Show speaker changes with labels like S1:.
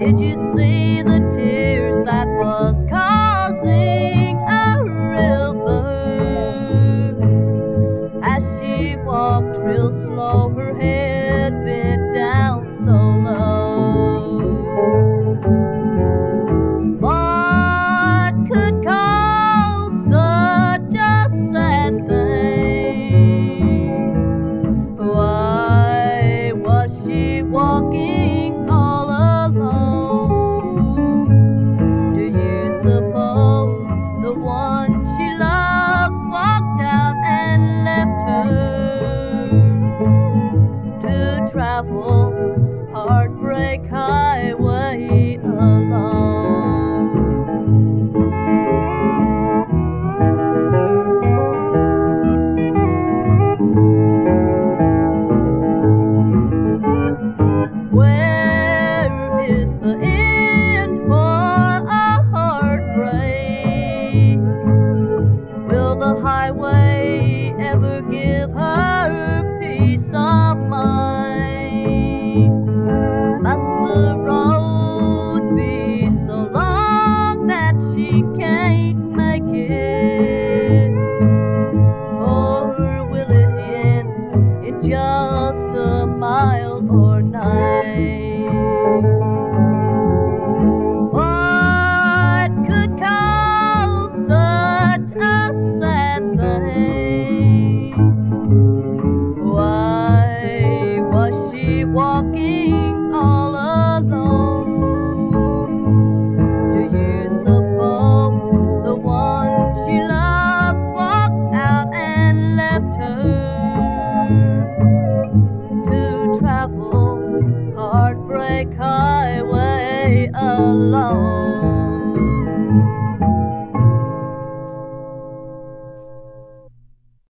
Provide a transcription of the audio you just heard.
S1: Did you see the tears that were? travel Heartbreak Highway alone Where is the end for a heartbreak? Will the highway ever give her peace of mind? Highway alone?